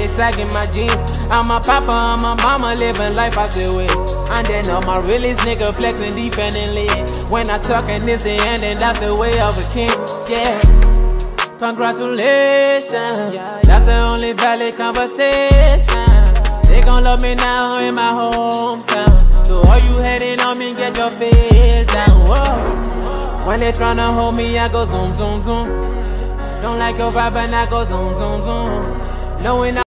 me sagging my jeans. I'm a papa, I'm a mama, living life as it is. And then all my realest nigga flexing dependently. When I talk and this the end, and that's the way of a king. Yeah. Congratulations, that's the only valid conversation. They gon' love me now in my hometown. So all you hating on me, get your face down. Whoa. When they tryna hold me, I go zoom, zoom, zoom. Don't like your vibe, and I go zoom, zoom, zoom. Knowing I